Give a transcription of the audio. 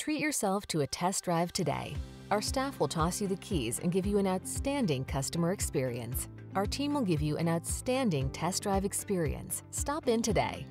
Treat yourself to a test drive today. Our staff will toss you the keys and give you an outstanding customer experience. Our team will give you an outstanding test drive experience. Stop in today.